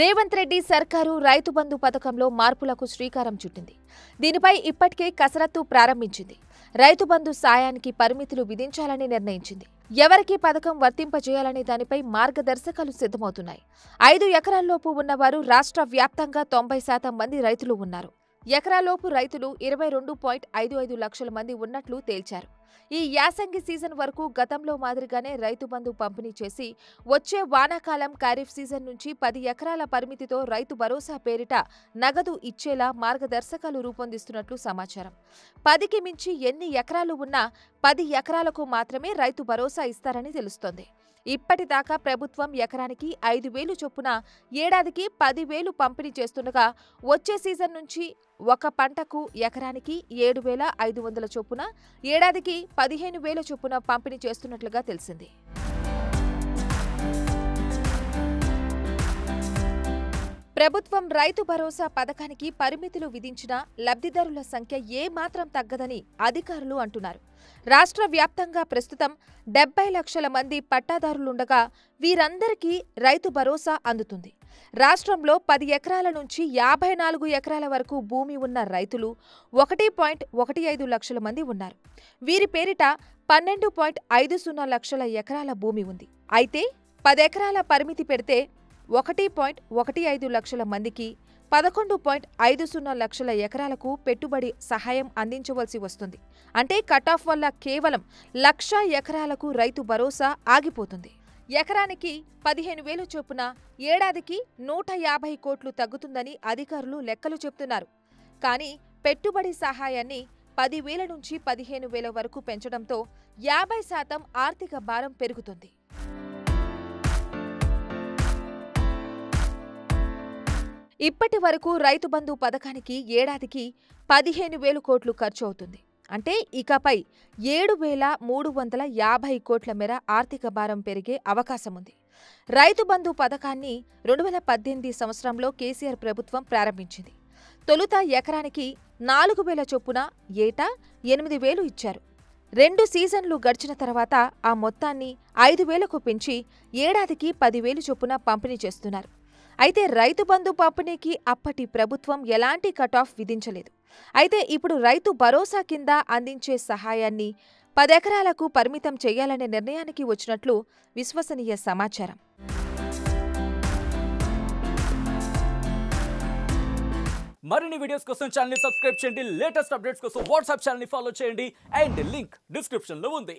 రేవంత్ రెడ్డి సర్కారు రైతు బంధు పథకంలో మార్పులకు శ్రీకారం చుట్టింది. దీనిపై ఇప్పటికే కసరత్తు ప్రారంభించింది. రైతు బంధు సాయానికి పరిమితులు విధించాలని నిర్ణయించింది. ఎవరికి పథకం వర్తింపజేయాలనే దానిపై మార్గదర్శకాలు సిద్ధమవుతున్నాయి. ఐదు ఎకరాల్లోపు ఉన్నవారు రాష్ట్ర వ్యాప్తంగా తొంభై శాతం మంది రైతులు ఉన్నారు. ఎకరాలోపు రైతులు ఇరవై రెండు పాయింట్ ఐదు ఐదు లక్షల మంది ఉన్నట్లు తేల్చారు. ఈ యాసంగి సీజన్ వరకు గతంలో మాదిరిగానే రైతు బంధు పంపిణీ చేసి వచ్చే వానాకాలం ఖరీఫ్ సీజన్ నుంచి పది ఎకరాల పరిమితితో రైతు భరోసా పేరిట నగదు ఇచ్చేలా మార్గదర్శకాలు రూపొందిస్తున్నట్లు సమాచారం. పదికి మించి ఎన్ని ఎకరాలు ఉన్నా పది ఎకరాలకు మాత్రమే రైతు భరోసా ఇస్తారని తెలుస్తోంది. ఇప్పటిదాకా ప్రభుత్వం ఎకరానికి ఐదు వేలు చొప్పున ఏడాదికి పదివేలు పంపిణీ చేస్తుండగా వచ్చే సీజన్ నుంచి ఒక పంటకు ఎకరానికి ఏడు వేల ఐదు వందల చొప్పున ఏడాదికి పదిహేను వేల చొప్పున పంపిణీ చేస్తున్నట్లుగా తెలిసింది. ప్రభుత్వం రైతు భరోసా పథకానికి పరిమితులు విధించిన లబ్ధిదారుల సంఖ్య ఏ మాత్రం తగ్గదని అధికారులు అంటున్నారు. రాష్ట్ర వ్యాప్తంగా ప్రస్తుతం డెబ్బై లక్షల మంది పట్టాదారులుండగా వీరందరికీ రైతు భరోసా అందుతుంది. రాష్ట్రంలో పది ఎకరాల నుంచి యాభై నాలుగు ఎకరాల వరకు భూమి ఉన్న రైతులు ఒకటి పాయింట్ ఒకటి ఐదు లక్షల మంది ఉన్నారు. వీరి పేరిట పన్నెండు పాయింట్ ఐదు సున్నా లక్షల ఎకరాల భూమి ఉంది. అయితే పదెకరాల పరిమితి పెడితే ఒకటి పాయింట్ ఒకటి ఐదు లక్షల మందికి పదకొండు పాయింట్ ఐదు సున్నా లక్షల ఎకరాలకు పెట్టుబడి సహాయం అందించవలసి వస్తుంది. అంటే కటాఫ్ వల్ల కేవలం లక్ష ఎకరాలకు రైతు భరోసా ఆగిపోతుంది. ఎకరానికి పదిహేను వేలు చొప్పున ఏడాదికి నూట యాభై కోట్లు తగ్గుతుందని అధికారులు లెక్కలు చెప్తున్నారు. కానీ పెట్టుబడి సహాయాన్ని పదివేల నుంచి పదిహేను వేల వరకు పెంచడంతో యాభై శాతం ఆర్థిక భారం పెరుగుతుంది. ఇప్పటి వరకు రైతు బంధు పథకానికి ఏడాదికి పదిహేను వేలు కోట్లు ఖర్చు అవుతుంది అంటే ఇకపై ఏడు వేల మూడు వందల యాభై కోట్ల మేర ఆర్థిక భారం పెరిగే అవకాశం ఉంది. రైతు బంధు పథకాన్ని రెండు వేల పద్దెనిమిది సంవత్సరంలో కేసీఆర్ ప్రభుత్వం ప్రారంభించింది. తొలుత ఎకరానికి నాలుగు వేల చొప్పున ఏటా ఎనిమిది వేలు ఇచ్చారు. రెండు సీజన్లు గడిచిన తర్వాత ఆ మొత్తాన్ని ఐదు వేలకు పెంచి ఏడాదికి పదివేలు చొప్పున పంపిణీ చేస్తున్నారు. అయితే రైతు బంధు పంపిణీకి అప్పటి ప్రభుత్వం ఎలాంటి కటాఫ్ విధించలేదు. అయితే ఇప్పుడు రైతు భరోసా కింద అందించే సహాయాన్ని పదెకరాలకు పరిమితం చేయాలనే నిర్ణయానికి వచ్చినట్లు విశ్వసనీయ సమాచారం. మరిన్ని వీడియోస్ కోసం ఛానల్ సబ్స్క్రైబ్ చేయండి. లేటెస్ట్ అప్డేట్స్ కోసం వాట్సాప్ ఛానల్ ఫాలో చేయండి. అండ్ లింక్ డిస్క్రిప్షన్లో ఉంది.